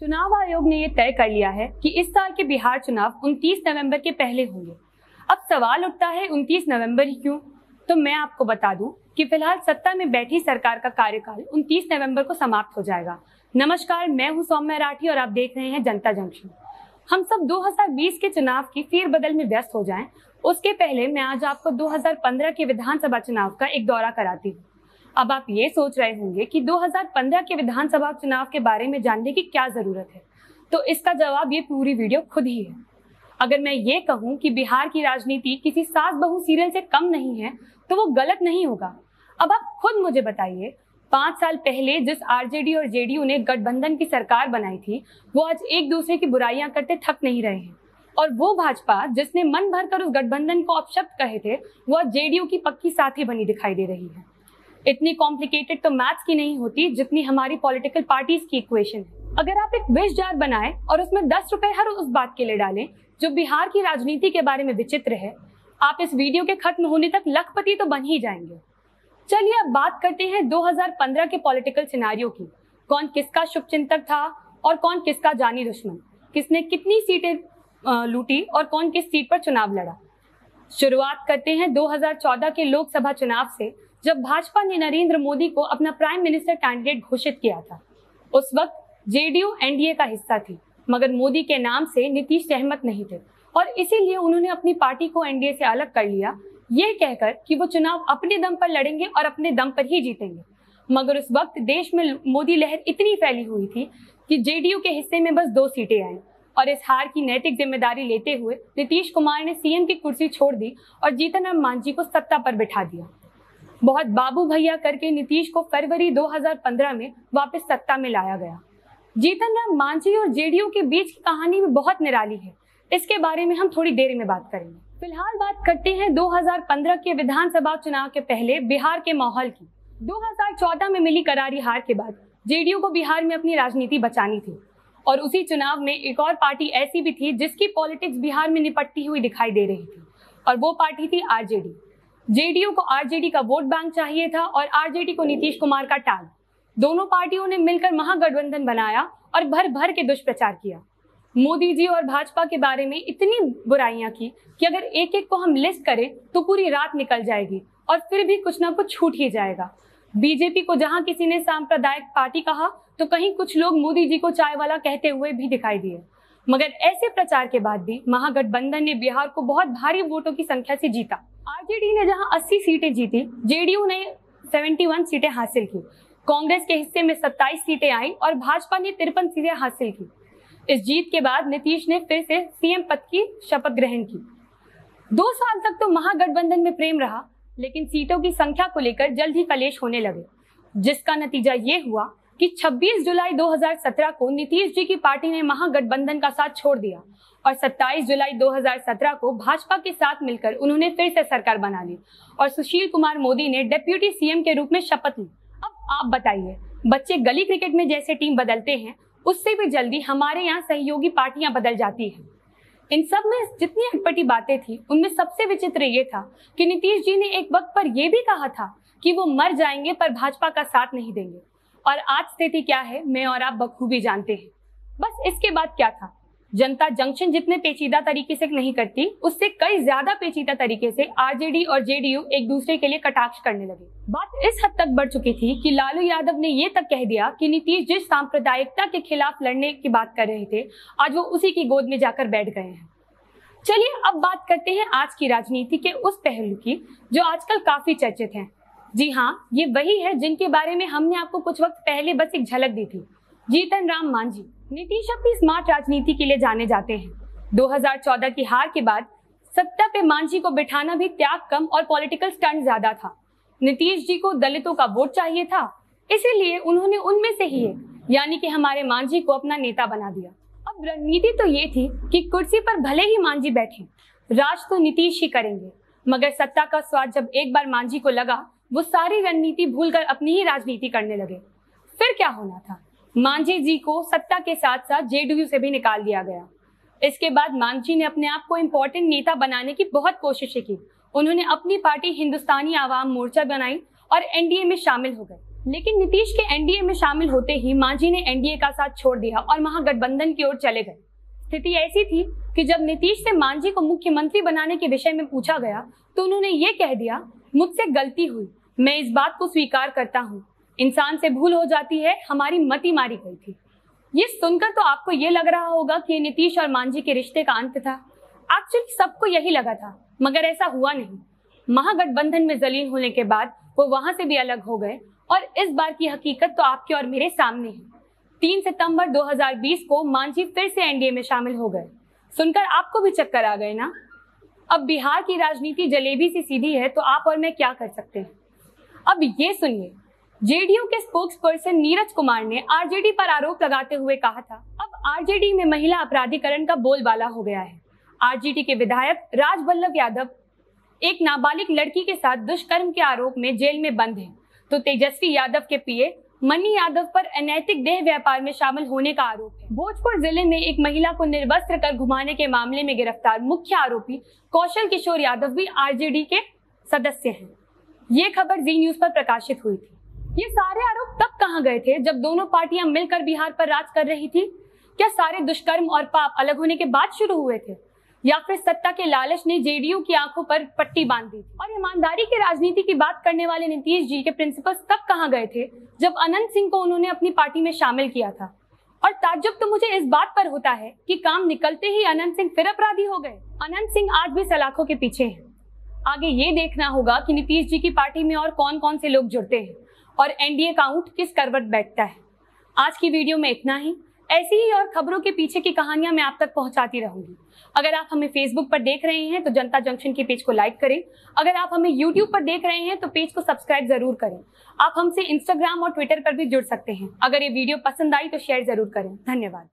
चुनाव आयोग ने यह तय कर लिया है कि इस साल के बिहार चुनाव 29 नवंबर के पहले होंगे। अब सवाल उठता है 29 नवंबर ही क्यों? तो मैं आपको बता दूँ कि फ़िलहाल सत्ता में बैठी सरकार का कार्यकाल 29 नवंबर को समाप्त हो जाएगा। नमस्कार, मैं हूँ सौम्य राठी और आप देख रहे हैं जनता जंक्शन। हम सब 2020 के चुनाव की फेरबदल में व्यस्त हो जाएँ। उसके पहले मैं आज आपको 2015 के विधानसभा चुनाव का एक दौरा कराती हूँ। अब आप ये सोच रहे होंगे कि 2015 के विधानसभा चुनाव के बारे में जानने की क्या ज़रूरत है? तो इसका जवाब ये पूरी वीडियो खुद ही है। अगर मैं ये कहूँ कि बिहार की राजनीति किसी सास बहू सीरियल से कम नहीं है तो वो गलत नहीं होगा। अब आप खुद मुझे बताइए, पाँच साल पहले जिस आरजेडी और जेडीयू ने गठबंधन की सरकार बनाई थी, वो आज एक दूसरे की बुराइयाँ करते थक नहीं रहे हैं। और वो भाजपा जिसने मन भर कर उस गठबंधन को अपशब्द कहे थे, वो आज जेडीयू की पक्की साथी बनी दिखाई दे रही है। इतनी कॉम्प्लिकेटेड तो मैथ्स की नहीं होती जितनी हमारी पॉलिटिकल पार्टीज़ की इक्वेशन है। अगर आप एक विश जार बनाए और उसमें दस रुपए हर उस बात के लिए डालें जो बिहार की राजनीति के बारे में विचित्र है, आप इस वीडियो के खत्म होने तक लखपति तो बन ही जाएँगे। चलिए अब बात करते हैं 2015 के पॉलिटिकल सिनारियों की। कौन किसका शुभचिंतक था और कौन किसका जानी दुश्मन? किसने कितनी सीटें लूटी और कौन किस सीट पर चुनाव लड़ा? शुरुआत करते हैं 2014 के लोकसभा चुनाव से। जब भाजपा ने नरेंद्र मोदी को अपना प्राइम मिनिस्टर कैंडिडेट घोषित किया था। उस वक्त जेडीयू एनडीए का हिस्सा थी, मगर मोदी के नाम से नीतीश सहमत नहीं थे। और इसीलिए उन्होंने अपनी पार्टी को एनडीए से अलग कर लिया। ये कहकर कि वो चुनाव अपने दम पर लड़ेंगे और अपने दम पर ही जीतेंगे। मगर उस वक्त देश में मोदी लहर इतनी फैली हुई थी कि जेडीयू के हिस्से में बस दो सीटें आई। और इस हार की नैतिक ज़िम्मेदारी लेते हुए नीतीश कुमार ने सीएम की कुर्सी छोड़ दी और जीतन राम मांझी को सत्ता पर बिठा दिया। बहुत बाबू भैया करके नीतीश को फरवरी 2015 में वापस सत्ता में लाया गया। जीतन राम मांझी और जेडीयू के बीच की कहानी में बहुत निराली है। इसके बारे में हम थोड़ी देर में बात करेंगे। फ़िलहाल बात करते हैं 2015 के विधानसभा चुनाव के पहले बिहार के माहौल की। 2014 में मिली करारी हार के बाद जेडीयू को बिहार में अपनी राजनीति बचानी थी। और उसी चुनाव में एक और पार्टी ऐसी भी थी जिसकी पॉलिटिक्स बिहार में निपटती हुई दिखाई दे रही थी। और वो पार्टी थी आरजेडी। जेडीयू को आरजेडी का वोट बैंक चाहिए था और आरजेडी को नीतीश कुमार का टाल। दोनों पार्टियों ने मिलकर महागठबंधन बनाया और भर भर के दुष्प्रचार किया। मोदी जी और भाजपा के बारे में इतनी बुराइयाँ की कि अगर एक एक को हम लिस्ट करें तो पूरी रात निकल जाएगी और फिर भी कुछ ना कुछ छूट ही जाएगा। बीजेपी को जहाँ किसी ने सांप्रदायिक पार्टी कहा तो कहीं कुछ लोग मोदी जी को चाय वाला कहते हुए भी दिखाई दिए। मगर ऐसे प्रचार के बाद भी महागठबंधन ने बिहार को बहुत भारी वोटों की संख्या से जीता। आरजेडी ने जहाँ 80 सीटें जीती, जेडीयू ने 71 सीटें हासिल की। कांग्रेस के हिस्से में 27 सीटें आई और भाजपा ने तिरपन सीटें हासिल की। इस जीत के बाद नीतीश ने फिर से सीएम पद की शपथ ग्रहण की। दो साल तक तो महागठबंधन में प्रेम रहा, लेकिन सीटों की संख्या को लेकर जल्द ही कलेश होने लगे। जिसका नतीजा ये हुआ कि 26 जुलाई 2017 को नीतीश जी की पार्टी ने महागठबंधन का साथ छोड़ दिया और 27 जुलाई 2017 को भाजपा के साथ मिलकर उन्होंने फिर से सरकार बना ली और सुशील कुमार मोदी ने डेप्यूटी सीएम के रूप में शपथ ली। अब आप बताइए, बच्चे गली क्रिकेट में जैसे टीम बदलते हैं, उससे भी जल्दी हमारे यहाँ सहयोगी पार्टियाँ बदल जाती हैं। इन सब में जितनी अटपटी बातें थी, उनमें सबसे विचित्र ये था कि नीतीश जी ने एक वक्त पर यह भी कहा था कि वो मर जाएँगे पर भाजपा का साथ नहीं देंगे। और आज स्थिति क्या है, मैं और आप बखूबी जानते हैं। बस इसके बाद क्या था? जनता जंक्शन जितने पेचीदा तरीके से नहीं करती, उससे कई ज़्यादा पेचीदा तरीके से आरजेडी और जेडीयू एक दूसरे के लिए कटाक्ष करने लगे। बात इस हद तक बढ़ चुकी थी कि लालू यादव ने ये तक कह दिया कि नीतीश जिस सांप्रदायिकता के खिलाफ लड़ने की बात कर रहे थे, आज वो उसी की गोद में जाकर बैठ गए हैं। चलिए अब बात करते हैं आज की राजनीति के उस पहलू की, जो आजकल काफ़ी चर्चित हैं। जी हाँ ये वही है जिनके बारे में हमने आपको कुछ वक्त पहले बस एक झलक दी थी। जीतन राम मांझी, नीतीश अपनी स्मार्ट राजनीति के लिए जाने जाते हैं। 2014 की हार के बाद सत्ता पे मांझी को बिठाना भी त्याग कम और पॉलिटिकल स्टंट ज़्यादा था। नीतीश जी को दलितों का वोट चाहिए था, इसीलिए उन्होंने उनमें से ही यानी कि हमारे मांझी को अपना नेता बना दिया। अब रणनीति तो ये थी कि कुर्सी पर भले ही मांझी बैठे, राज तो नीतीश ही करेंगे, मगर सत्ता का स्वाद जब एक बार मांझी को लगा वो सारी रणनीति भूलकर अपनी ही राजनीति करने लगे। फिर क्या होना था? मांझी जी को सत्ता के साथ साथ जेडीयू से भी निकाल दिया गया। इसके बाद मांझी ने अपने आप को इम्पोर्टेंट नेता बनाने की बहुत कोशिशें की। उन्होंने अपनी पार्टी हिंदुस्तानी आवाम मोर्चा बनाई और एनडीए में शामिल हो गए। लेकिन नीतीश के एनडीए में शामिल होते ही मांझी ने एनडीए का साथ छोड़ दिया और महागठबंधन की ओर चले गए। स्थिति ऐसी थी कि जब नीतीश से मांझी को मुख्यमंत्री बनाने के विषय में पूछा गया तो उन्होंने ये कह दिया, मुझसे गलती हुई। मैं इस बात को स्वीकार करता हूँ। इंसान से भूल हो जाती है, हमारी मती मारी गई थी। ये सुनकर तो आपको ये लग रहा होगा कि नीतीश और मांझी के रिश्ते का अंत था। एक्चुअली सबको यही लगा था, मगर ऐसा हुआ नहीं। महागठबंधन में जलील होने के बाद वो वहाँ से भी अलग हो गए, और इस बार की हकीकत तो आपके और मेरे सामने है। तीन सितंबर 2020 को मांझी फिर से एनडीए में शामिल हो गए। सुनकर आपको भी चक्कर आ गए ना? अब बिहार की राजनीति जलेबी सी सीधी है तो आप और मैं क्या कर सकते हैं? अब ये सुनिए। जेडीयू के स्पोक्स पर्सन नीरज कुमार ने आरजेडी पर आरोप लगाते हुए कहा था, अब आरजेडी में महिला अपराधीकरण का बोलबाला हो गया है। आरजेडी के विधायक राज वल्लभ यादव एक नाबालिग लड़की के साथ दुष्कर्म के आरोप में जेल में बंद हैं। तो तेजस्वी यादव के पीए मनी यादव पर अनैतिक देह व्यापार में शामिल होने का आरोप है। भोजपुर ज़िले में एक महिला को निर्वस्त्र कर घुमाने के मामले में गिरफ़्तार मुख्य आरोपी कौशल किशोर यादव भी आरजेडी के सदस्य हैं। ये खबर जी न्यूज़ पर प्रकाशित हुई थी। ये सारे आरोप तब कहाँ गए थे जब दोनों पार्टियाँ मिलकर बिहार पर राज कर रही थी? क्या सारे दुष्कर्म और पाप अलग होने के बाद शुरू हुए थे? या फिर सत्ता के लालच ने जेडीयू की आँखों पर पट्टी बाँध दी और ईमानदारी की राजनीति की बात करने वाले नीतीश जी के प्रिंसिपल्स तब कहाँ गए थे जब अनंत सिंह को उन्होंने अपनी पार्टी में शामिल किया था? और ताज्जुब तो मुझे इस बात पर होता है कि काम निकलते ही अनंत सिंह फिर अपराधी हो गए। अनंत सिंह आज भी सलाखों के पीछे हैं। आगे ये देखना होगा कि नीतीश जी की पार्टी में और कौन कौन से लोग जुड़ते हैं और एनडीए काउंट किस करवट बैठता है। आज की वीडियो में इतना ही। ऐसी ही और खबरों के पीछे की कहानियाँ मैं आप तक पहुंचाती रहूँगी। अगर आप हमें फेसबुक पर देख रहे हैं तो जनता जंक्शन के पेज को लाइक करें। अगर आप हमें यूट्यूब पर देख रहे हैं तो पेज को सब्सक्राइब ज़रूर करें। आप हमसे इंस्टाग्राम और ट्विटर पर भी जुड़ सकते हैं। अगर ये वीडियो पसंद आई तो शेयर ज़रूर करें। धन्यवाद।